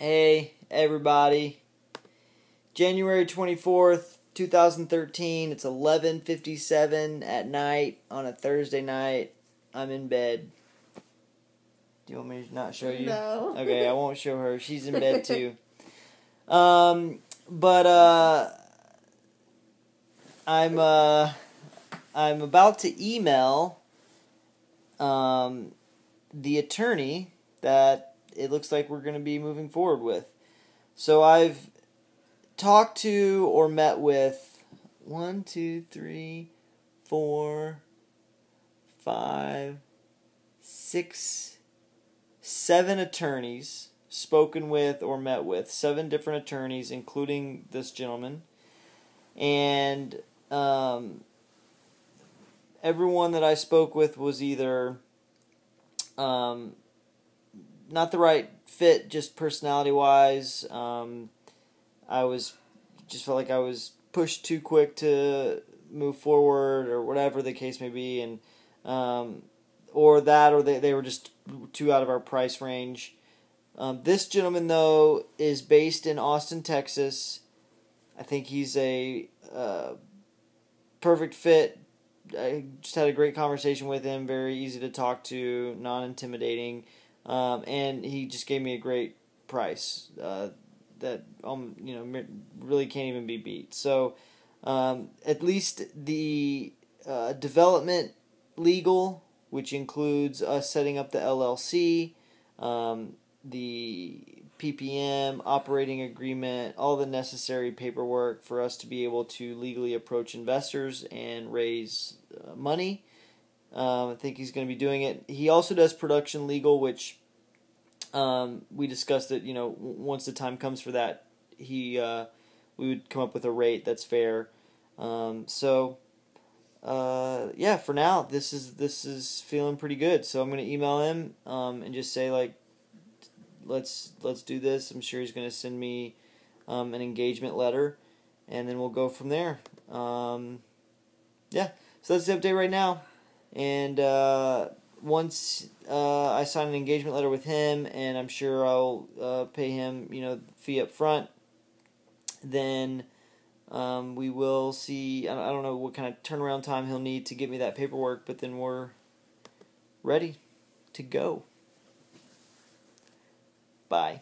Hey, everybody. January 24th, 2013. It's 11:57 at night on a Thursday night. I'm in bed. Do you want me to not show you? No. Okay, I won't show her. She's in bed too. Um, but uh I'm uh I'm about to email um the attorney that it looks like we're going to be moving forward with. So I've talked to or met with one, two, three, four, five, six, seven attorneys spoken with or met with, seven different attorneys, including this gentleman. And um, everyone that I spoke with was either um, not the right fit, just personality wise. Um, I was just felt like I was pushed too quick to move forward, or whatever the case may be, and um, or that, or they they were just too out of our price range. Um, this gentleman, though, is based in Austin, Texas. I think he's a uh, perfect fit. I just had a great conversation with him. Very easy to talk to, non intimidating, um, and he just gave me a great price uh, that um you know really can't even be beat. So um, at least the uh, development legal, which includes us setting up the LLC. Um, the PPM, operating agreement, all the necessary paperwork for us to be able to legally approach investors and raise uh, money. Um, I think he's going to be doing it. He also does production legal, which um, we discussed that you know once the time comes for that, he uh, we would come up with a rate that's fair. Um, so uh, yeah, for now this is this is feeling pretty good. So I'm going to email him um, and just say like let's let's do this. I'm sure he's going to send me um, an engagement letter, and then we'll go from there. Um, yeah, so that's the update right now. And uh, once uh, I sign an engagement letter with him, and I'm sure I'll uh, pay him, you know, fee up front, then um, we will see. I don't know what kind of turnaround time he'll need to get me that paperwork, but then we're ready to go. Bye.